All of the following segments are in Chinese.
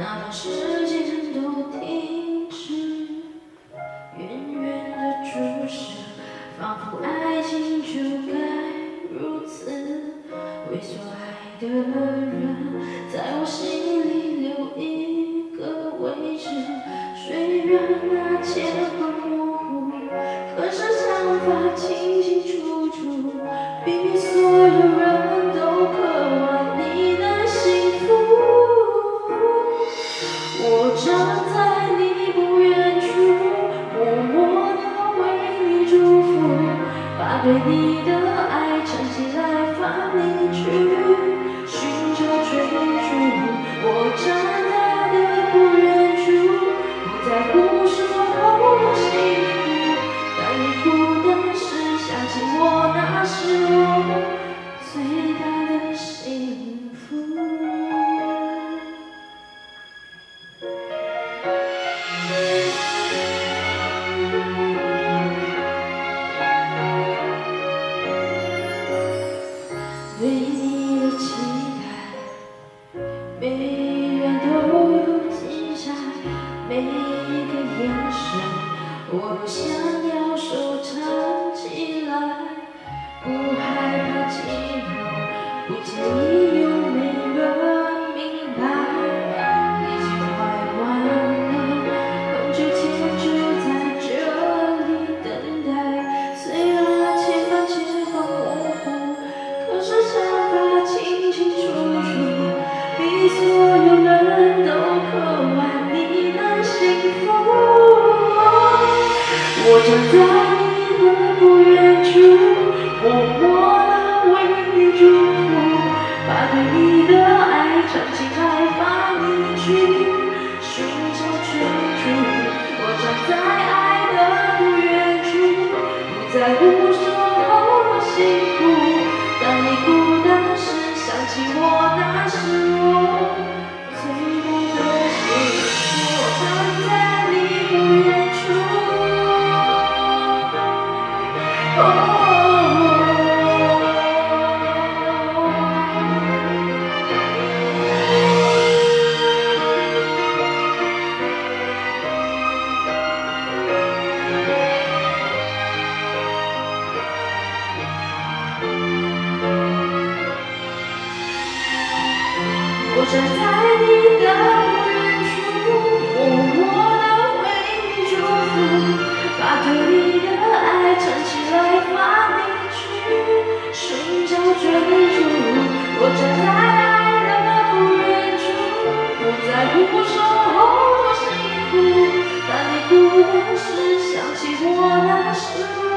哪怕是。把对我站在你的不远处，默默地为你祝福，把对你的爱藏起来，放你去寻找追逐。我站在爱的不远处，不在乎守候多辛苦，当你孤单时想起我，的时。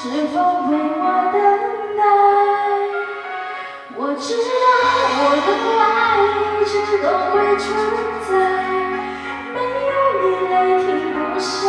是否陪我等待？我知道我的爱一直都会存在，没有你来停不下。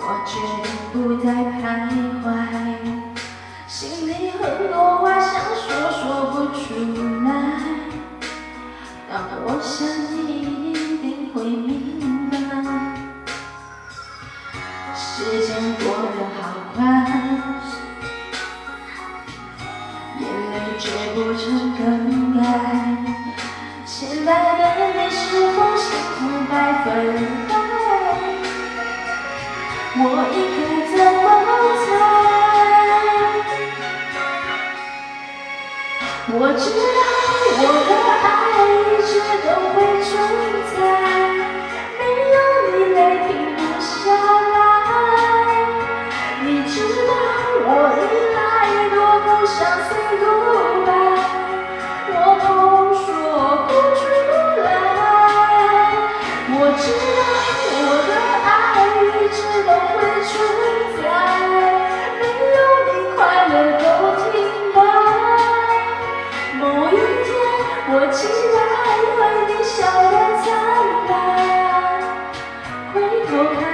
我决定不再徘徊，心里很多话想说说不出来，但我想你一定会明白。时间过得好快，眼泪追不成更改，现在的你是否幸福百分？我应该怎么猜？我知道我期待会你笑得灿烂，回头看。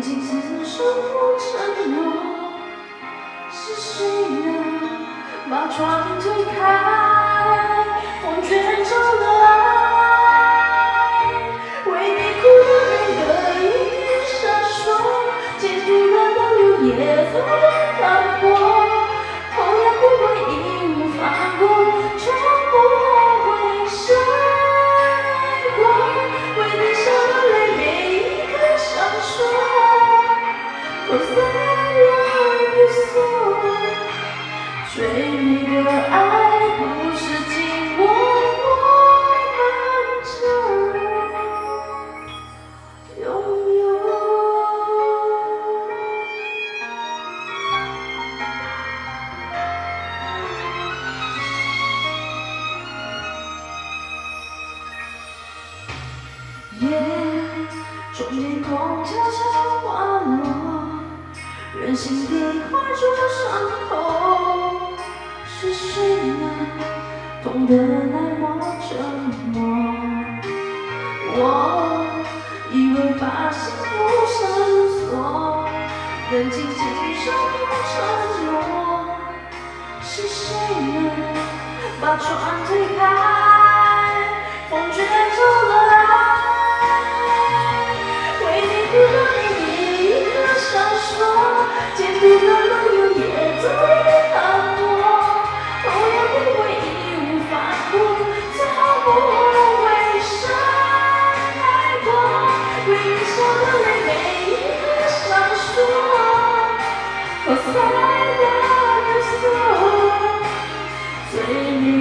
曾经守护承诺是谁呀？把窗推开。是谁呢？痛得耐我沉默。我以为把幸福成锁，能静静守承诺。是谁呢？把窗推开，风卷走了爱。为你读了一个小说，见不到朋有也。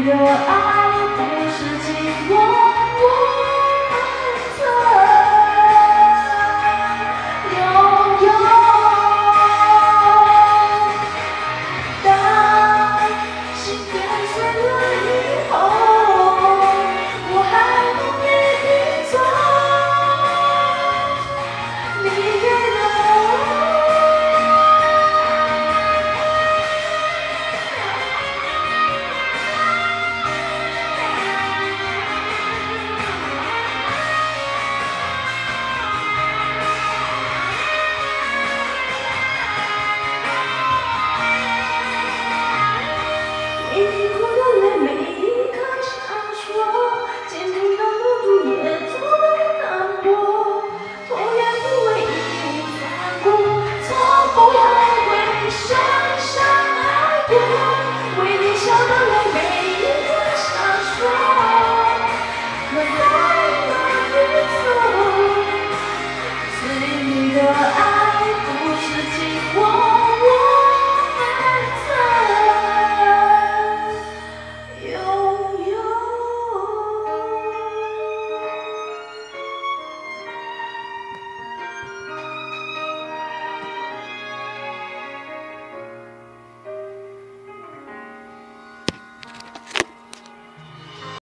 your eyes.